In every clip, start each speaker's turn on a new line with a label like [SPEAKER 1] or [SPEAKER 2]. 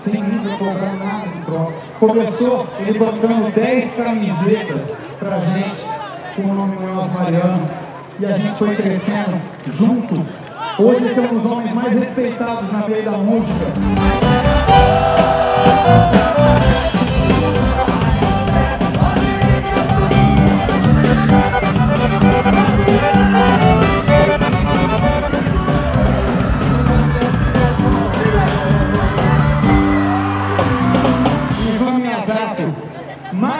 [SPEAKER 1] sem nunca cobrar nada de troca. Começou ele bancando 10 camisetas pra gente com o nome Nelson Mariano. E a gente foi crescendo junto. Hoje um dos homens mais respeitados na veia da música.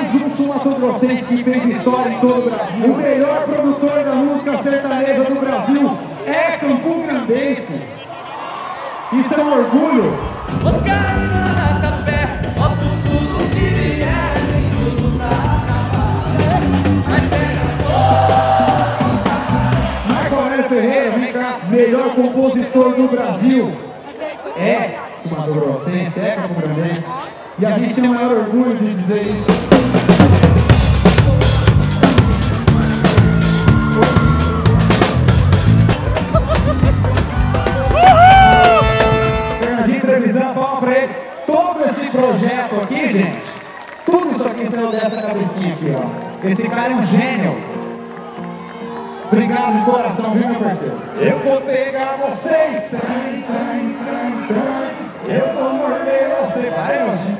[SPEAKER 1] Mais um sul-mato-grossense que fez história em todo o Brasil. O melhor produtor da música sertaneja do Brasil é Campo Grandense. Isso é um orgulho.
[SPEAKER 2] O cara fé, ó tudo que vier, tem tudo pra acabar. Mas pega
[SPEAKER 1] Marco Aurélio Ferreira, vem cá, melhor compositor do Brasil. É Mato Grossense, é Campo Grandense. E a gente tem o maior orgulho de dizer isso. Fernandinho Trevisan, palma pra ele. Todo esse projeto aqui, gente, tudo isso aqui saiu dessa cabecinha aqui, ó. Esse cara é um gênio. Obrigado de coração, viu, meu parceiro? Eu vou pegar você. Eu vou morder você. Vai, meu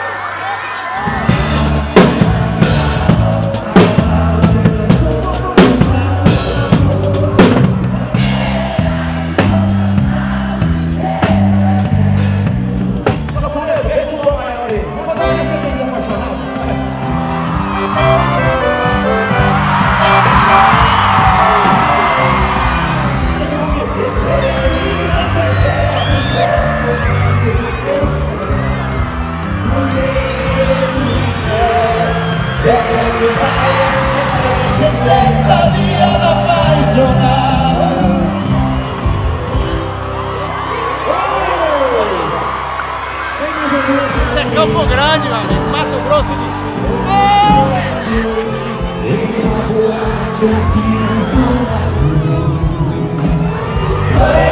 [SPEAKER 3] Isso é Campo Grande, meu amigo. Mato Grosso do Sul.
[SPEAKER 2] Oi!